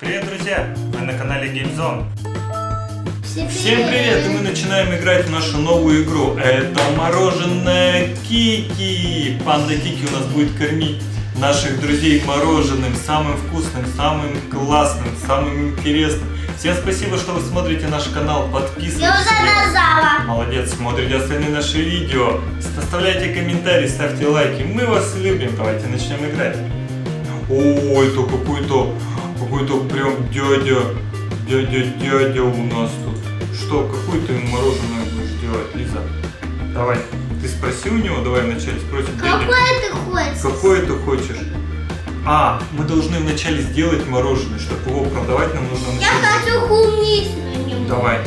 Привет, друзья! Вы на канале GameZone. Всем Всем привет! И мы начинаем играть в нашу новую игру. Это мороженое Кики. Панда Кики у нас будет кормить наших друзей мороженым, самым вкусным, самым классным, самым интересным. Всем спасибо, что вы смотрите наш канал, подписывайтесь. Я уже нажала. Молодец, смотрите остальные наши видео. Оставляйте комментарии, ставьте лайки. Мы вас любим. Давайте начнем играть. Ой, это какой-то, какой-то прям дядя, дядя, дядя у нас тут. Что, какое ты мороженое будешь делать, Лиза? Давай, ты спроси у него, давай вначале спросим. дядя. Какое ты хочешь? Какое ты хочешь? А, мы должны вначале сделать мороженое, чтобы его продавать, нам нужно Я вначале... хочу клубничную. Давай,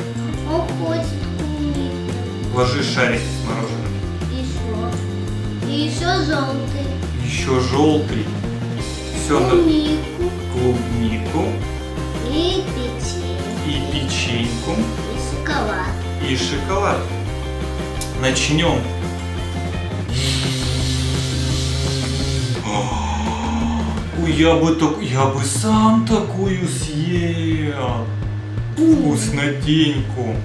Он хочет клубничную. ложи шарики с мороженым. Еще. И еще желтый. Еще желтый. Все на Клубнику. И печенье. и печеньку И шоколад. и шоколад. Начнем. Ой, я бы так, я бы сам такую съел. Вкуснотеньку.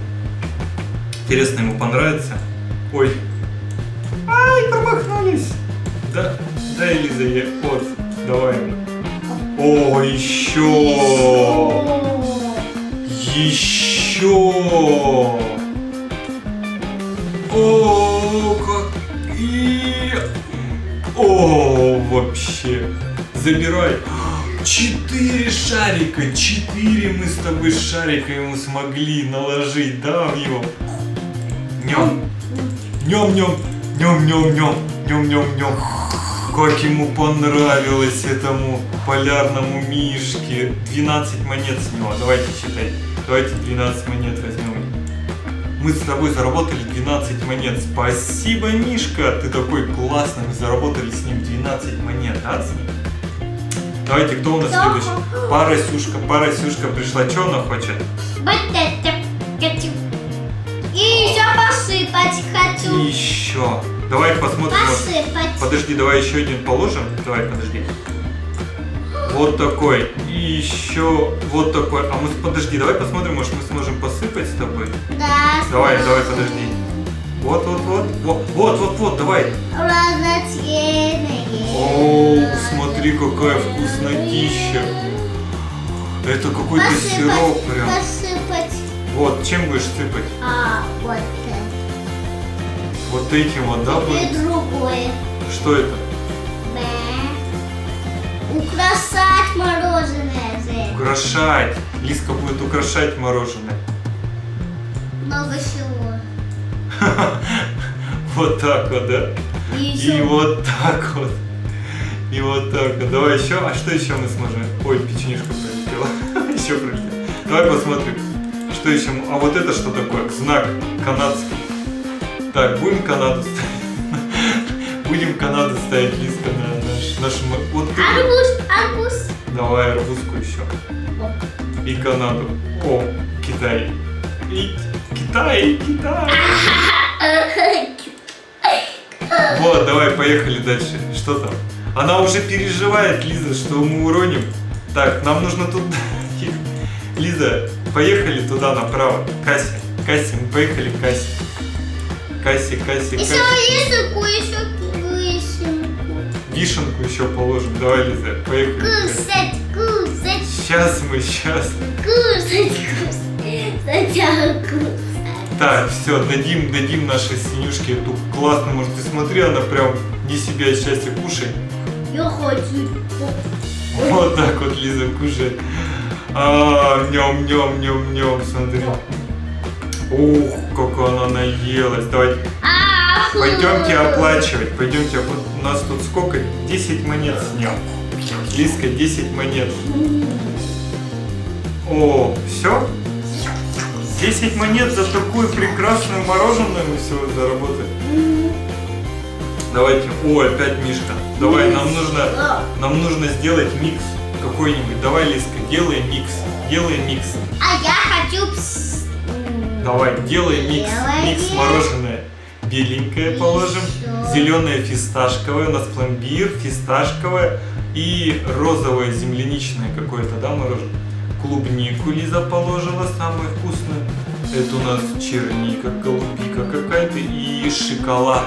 Интересно, ему понравится? Ой. Ай, промахнулись. Да, да, Элиза, я, вот, давай. О, еще. Еще. О, как и... О, вообще. Забирай. Четыре шарика, четыре мы с тобой шарика ему смогли наложить, да, в его. Нем. Нем, нем, нем, Как ему понравилось этому полярному мишке. 12 монет с него. Давайте считай. Давайте 12 монет возьмем. Мы с тобой заработали 12 монет. Спасибо, Мишка. Ты такой классный. Мы заработали с ним 12 монет, с ним? Давайте, кто у нас Да. следующий? Парасюшка, Парасюшка пришла. Что она хочет? Вот это хочу. И еще посыпать хочу. И еще. Давай посмотрим. Посыпать. Подожди, давай еще один положим. Давай, подожди. Вот такой. И еще вот такой. А мы, подожди, давай посмотрим, может мы сможем посыпать с тобой. Да. Давай, давай, подожди. Вот, вот, вот. Вот, вот, вот, вот, давай. О, смотри, какая вкуснотища. Это какой-то сироп прям. Посыпать. Вот, чем будешь сыпать? А, вот. Вот этим вот, да, И будет? другое. Что это? Б. Украшать мороженое. З. Украшать. Лиска будет украшать мороженое. Много всего. Вот так вот, да? И И еще вот так вот. И вот так вот. Давай еще. А что еще мы сможем? Ой, печенежка пролетела. Еще пролетела. Давай посмотрим. Что еще? А вот это что такое? Знак канадский. Так, будем Канаду ставить. Будем Канаду ставить лиска на наш, наш м- Вот это. арбуз, арбуз. Давай арбузку еще. И Канаду. О, Китай. И Китай, Китай. Вот, давай, поехали дальше. Что там? Она уже переживает, Лиза, что мы уроним. Так, нам нужно тут... Лиза, поехали туда направо. Кассе, кассе, мы поехали к кассе. Кассе, кассе, Еще кассе. вишенку, еще вишенку. Вишенку еще положим. Давай, Лиза, поехали. Кусать, кусать, Сейчас мы, сейчас. кусать, кусать. Кусать. Так, все, дадим, дадим нашей свинюшке эту классную, может, ты смотри, она прям не себя от счастья кушай. Я хочу. Вот так вот Лиза кушает. А, нем, нем, нем, нем, смотри. Ух, как она наелась. Давайте, пойдемте оплачивать. Пойдемте, у нас тут сколько? 10 монет снял. Лизка, 10 монет. О, все? 10 монет за такую прекрасную мороженое мы сегодня заработали. Давайте. О, опять Мишка. Давай, нам нужно, нам нужно сделать микс какой-нибудь. Давай, Лизка, делай микс. Делай микс. А я Давай, делай микс. Микс мороженое. Беленькое положим. Зеленое фисташковое. У нас пломбир, фисташковое и розовое земляничное какое-то, да, мороженое? клубнику Лиза положила, самую вкусную. Это у нас черника, голубика какая-то и шоколад.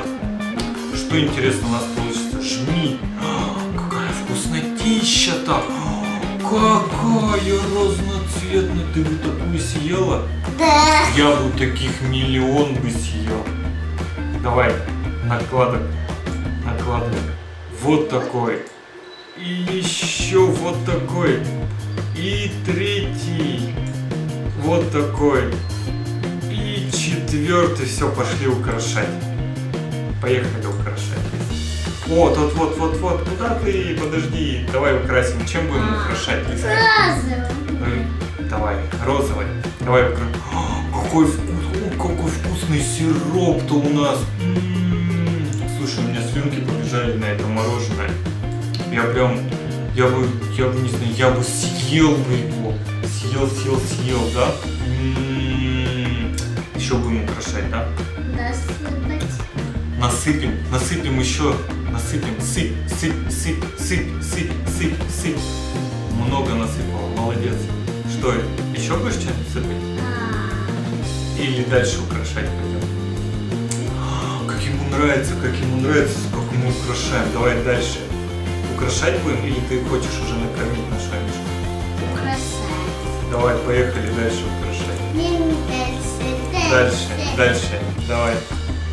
Что интересно у нас получится? Жми. А, Какая вкуснотища-то. А, Какая разноцветная. Ты бы такую съела? Я бы таких миллион бы съел. Давай, накладок, накладывай. Вот такой. И еще вот такой. И третий. Вот такой. И четвертый. Все, пошли украшать. Поехали украшать. Вот, вот, вот, вот, вот. Куда ты? Подожди. Давай украсим. Чем будем украшать, Лизка? Сразу. Ну, Давай, розовый. Давай А, Какой вкус, какой вкусный сироп-то у нас. М, Слушай, у меня слюнки побежали на это мороженое. Я прям, я бы, я бы не знаю, я бы съел бы его. Съел, съел, съел, да? М, Еще будем украшать, да? Насыпать. Насыпем, насыпем еще, насыпем, сыпь, сыпь, сыпь, сыпь, сыпь, сыпь, сыпь. Много насыпал, молодец. Что? Еще будешь что-нибудь сыпать? Или дальше украшать пойдем? Как ему нравится, как ему нравится, как мы украшаем. Давай дальше. Украшать будем или ты хочешь уже накормить нашу Амишку? Украшать. Давай, поехали дальше украшать. Мне дальше. Дальше, дальше. Давай.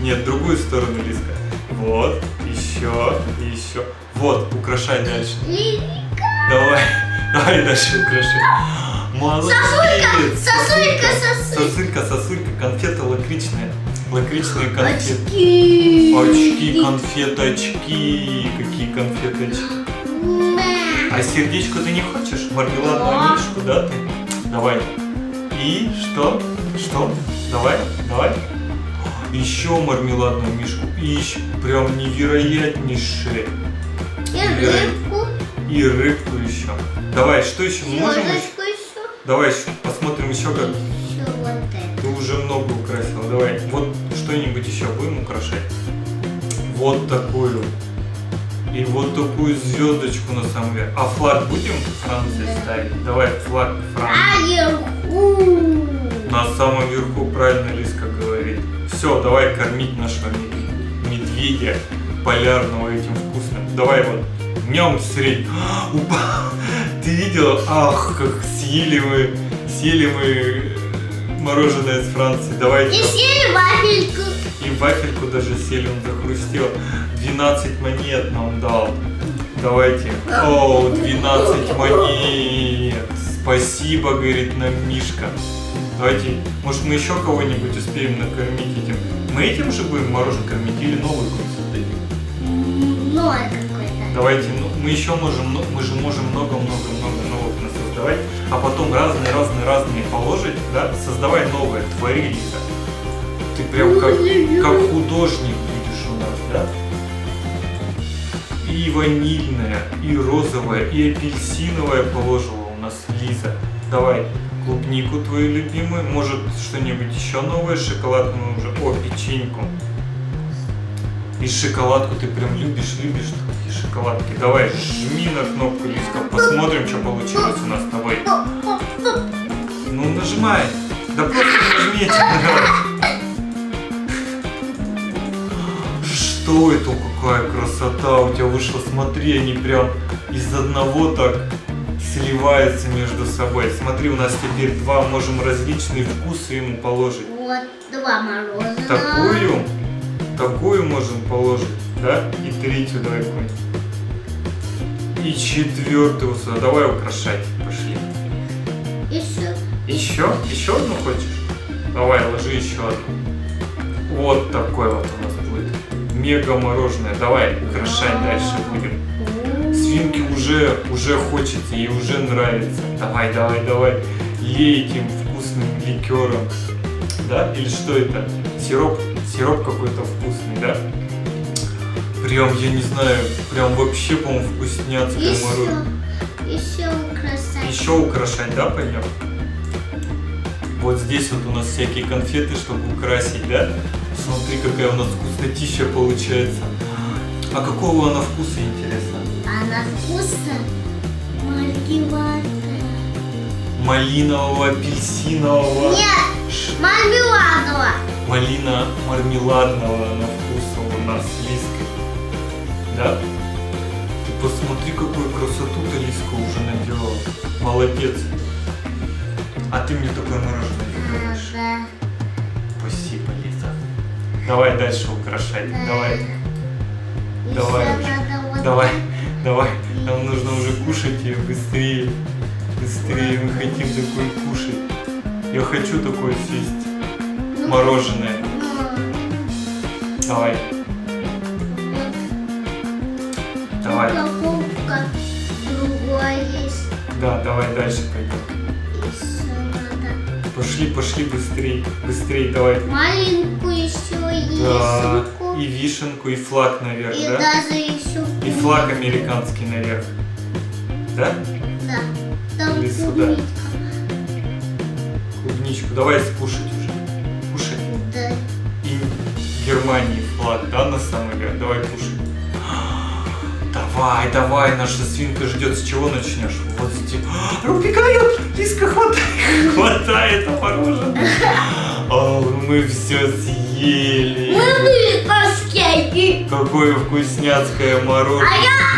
Нет, другую сторону, Лиска. Вот, еще, еще. Вот, украшай дальше. Давай, давай дальше украшай. Молодец. Сосулька, сосулька. Сосулька, сосулька, конфеты лакричные. Лакричные конфеты. Очки. Очки, конфеточки. Какие конфеточки? А сердечко ты не хочешь? Мармеладную мишку, да ты? Давай. И что? Что? Давай, давай. Еще мармеладную мишку. И еще прям невероятнейшие. И рыбку. И рыбку еще. Давай, что еще? Мы можем еще? Давай еще посмотрим еще как. Еще вот это. Ты уже много украсила. Давай, вот что-нибудь еще будем украшать. Вот такую. И вот такую звездочку на самом деле. А флаг будем Франции Да. ставить? Давай флаг Франции. А наверху. На самом верху правильно Лиска говорит. Все, давай кормить нашего мед- медведя полярного этим вкусным. Давай вот днем средь. А, упа- Ты видела? Ах, как съели мы, съели мы мороженое из Франции. Давайте. И съели вафельку. И вафельку даже сели, он захрустел. 12 монет нам дал. Давайте. О, 12 монет. Спасибо, говорит нам Мишка. Давайте, может мы еще кого-нибудь успеем накормить этим. Мы этим же будем мороженое кормить или новый создадим? Ноль какой-то. Давайте, ну, мы еще можем, ну, мы же можем много-много-много новых создавать, а потом разные-разные-разные положить, да? Создавай новое, твори Лиза. Ты прям как, как художник будешь у нас, да? И ванильная, и розовая, и апельсиновая положила у нас Лиза. Давай, клубнику твою любимую, может что-нибудь еще новое, шоколад мы уже, о, печеньку. И шоколадку ты прям любишь, любишь такие шоколадки. Давай, жми на кнопку, Лизка, посмотрим, что получилось у нас с тобой. Ну, нажимай. Да просто нажмите. Что это? Какая красота у тебя вышла. Смотри, они прям из одного так сливаются между собой. Смотри, у нас теперь два, можем различные вкусы ему положить. Вот два мороженого. Такую, такую можем положить, да? И третью давай какую-нибудь. И четвертую сюда. Давай украшать. Пошли. Еще. Еще? Еще одну хочешь? Давай, ложи еще одну. Вот такой вот у нас будет. Мега мороженое. Давай, украшать дальше будем. Свинке уже, уже хочется, ей уже нравится. Давай, давай, давай. Лей этим вкусным ликером. Да? Или что это? Сироп? Сироп какой-то вкусный, да? Прям, я не знаю, прям вообще, по-моему, вкусняцкое Еще. мороженое. Еще украшать. Еще украшать, да, пойдем? Вот здесь вот у нас всякие конфеты, чтобы украсить, да? Смотри, какая у нас вкуснотища получается. А какого она вкуса, интересно? А на вкуса маркивата. малинового, апельсинового. Нет, мармеладного. Малина мармеладного на вкус у нас с Лиской. Да? Ты посмотри, какую красоту-то Лиска уже наделала. Молодец. А ты мне такое мороженое не говоришь. Да. Спасибо, Лиза. Давай дальше украшать. Давай, Давай уже. давай, давай. Нам нужно уже кушать ее быстрее. Быстрее мы хотим такое кушать. Я хочу такое съесть. Мороженое. Давай, давай. Упаковка другой есть. Да, давай дальше пойдем. Пошли, пошли быстрее, быстрее, давай. маленькую еще Да, яшенку. и вишенку, и флаг наверх, И да? даже еще И флаг американский наверх. Да? Да. Там Или сюда. клубничка. Клубничку. Давай скушать уже. Германии флаг, да, на самый верх? Давай кушай. Давай, давай, наша свинка ждет. С чего начнешь? Вот здесь. Убегает! Лиска, хватай! Хватай это мороженое. О, мы все съели. Мы. Какое вкусняцкое мороженое,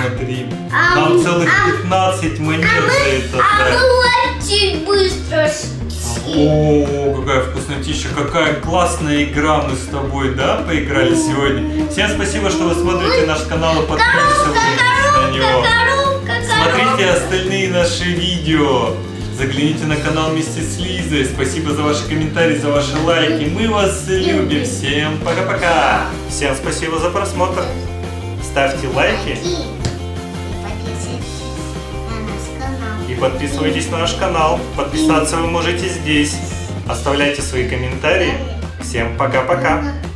смотри. а Там мы- целых а- 15 монет за это А мы очень быстро съели. О, какая вкуснотища, какая классная игра мы с тобой, да, поиграли сегодня. Всем спасибо, что вы смотрите наш канал и подписываетесь на него. Смотрите остальные наши видео. Загляните на канал вместе с Лизой. Спасибо за ваши комментарии, за ваши лайки. Мы вас любим. Всем пока-пока. Всем спасибо за просмотр. Ставьте лайки подписывайтесь и подписывайтесь на наш канал. Подписаться вы можете здесь. Оставляйте свои комментарии. Всем пока-пока. Пока.